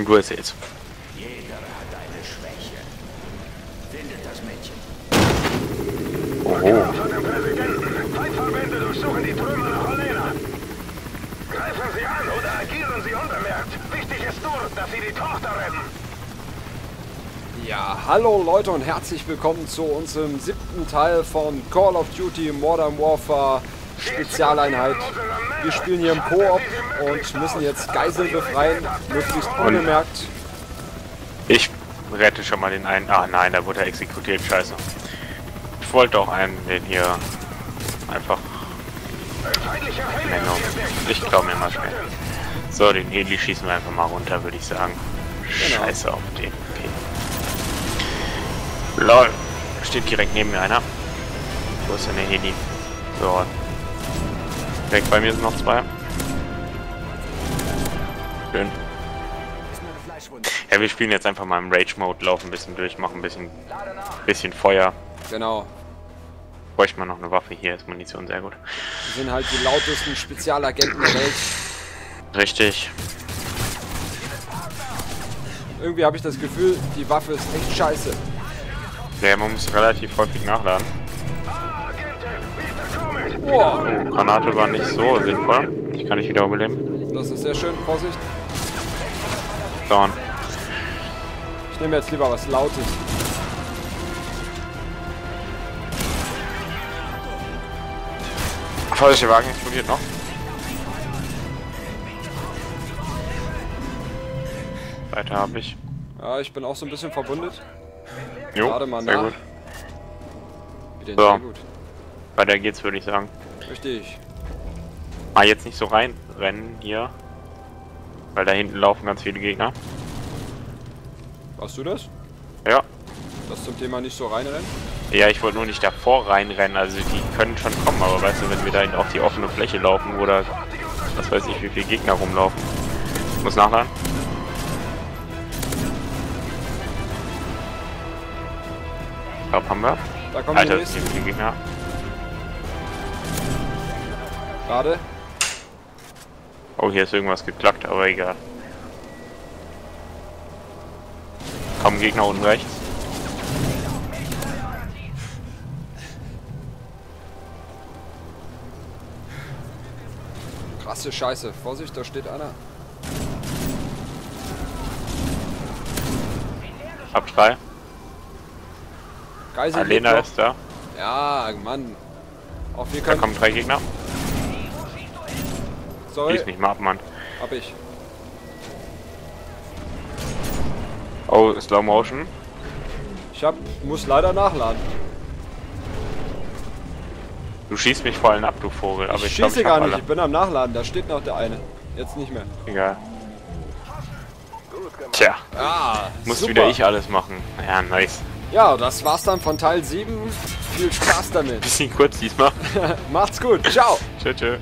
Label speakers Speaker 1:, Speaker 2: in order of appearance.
Speaker 1: Und du erzählst.
Speaker 2: Jeder hat eine Schwäche. Findet das Mädchen.
Speaker 1: Oho.
Speaker 3: Von dem Präsidenten. Feindverbände durchsuchen die Trümmer nach Helena. Greifen Sie an oder agieren Sie unbemerkt. Wichtig ist nur, dass Sie die Tochter retten.
Speaker 4: Ja, hallo Leute und herzlich willkommen zu unserem siebten Teil von Call of Duty Modern Warfare Spezialeinheit. Wir spielen hier im Koop und müssen jetzt Geiseln befreien, möglichst unbemerkt.
Speaker 1: Ich rette schon mal den einen. Ah nein, da wurde er exekutiert. Scheiße. Ich wollte auch einen, den hier einfach. Ich glaube mir mal schnell. So, den Heli schießen wir einfach mal runter, würde ich sagen.
Speaker 4: Genau.
Speaker 1: Scheiße auf den. Okay. Lol. Steht direkt neben mir einer. Wo ist denn der Heli? So. Weg bei mir sind noch zwei. Schön. Ja, wir spielen jetzt einfach mal im Rage-Mode, laufen ein bisschen durch, machen ein bisschen, bisschen Feuer.
Speaker 4: Genau.
Speaker 1: Bräuchte man noch eine Waffe. Hier ist Munition sehr gut.
Speaker 4: Wir sind halt die lautesten Spezialagenten der Welt.
Speaker 1: Richtig.
Speaker 4: Irgendwie habe ich das Gefühl, die Waffe ist echt scheiße.
Speaker 1: Ja, man muss relativ häufig nachladen.
Speaker 4: Boah,
Speaker 1: Oh, Granate war nicht so sinnvoll. Ich kann dich wieder überleben.
Speaker 4: das ist sehr schön. Vorsicht.
Speaker 1: Down.
Speaker 4: Ich nehme jetzt lieber was Lautes.
Speaker 1: Vorsicht, der Wagen explodiert noch. Weiter habe ich.
Speaker 4: Ja, ich bin auch so ein bisschen verbundet.
Speaker 1: Jo,
Speaker 4: Lade mal
Speaker 1: sehr
Speaker 4: nach.
Speaker 1: gut.
Speaker 4: Wieder
Speaker 1: So.
Speaker 4: sehr gut.
Speaker 1: Weiter geht's, würde ich sagen.
Speaker 4: Richtig.
Speaker 1: Ah, jetzt nicht so reinrennen hier. Weil da hinten laufen ganz viele Gegner.
Speaker 4: Warst du das?
Speaker 1: Ja.
Speaker 4: Das zum Thema nicht so reinrennen?
Speaker 1: Ja, ich wollte nur nicht davor reinrennen. Also die können schon kommen, aber weißt du, wenn wir da in- auf die offene Fläche laufen oder was weiß ich, wie viele Gegner rumlaufen. Ich muss nachladen. Ich glaube, haben wir.
Speaker 4: Da kommen
Speaker 1: Alter,
Speaker 4: die nächsten.
Speaker 1: Gegner.
Speaker 4: Gerade.
Speaker 1: Oh, hier ist irgendwas geklackt, aber egal. Kommen Gegner unten rechts.
Speaker 4: Krasse Scheiße. Vorsicht, da steht einer.
Speaker 1: Ab drei.
Speaker 4: Geisel
Speaker 1: Alena ist da.
Speaker 4: Ja, Mann. Auch wir
Speaker 1: Da
Speaker 4: können.
Speaker 1: kommen drei Gegner.
Speaker 4: Sorry,
Speaker 1: Schieß nicht mal ab, Mann.
Speaker 4: hab ich.
Speaker 1: Oh, Slow Motion.
Speaker 4: Ich hab, muss leider nachladen.
Speaker 1: Du schießt mich vor allem ab, du Vogel. Aber
Speaker 4: ich
Speaker 1: ich, glaub,
Speaker 4: schieße
Speaker 1: ich
Speaker 4: gar nicht,
Speaker 1: alle.
Speaker 4: ich bin am Nachladen. Da steht noch der eine. Jetzt nicht mehr.
Speaker 1: Egal. Tja,
Speaker 4: Ah,
Speaker 1: muss
Speaker 4: super.
Speaker 1: wieder ich alles machen. Ja, nice.
Speaker 4: Ja, das war's dann von Teil 7. Viel Spaß damit.
Speaker 1: Bisschen kurz diesmal.
Speaker 4: Macht's gut. Ciao.
Speaker 1: tschö, tschö.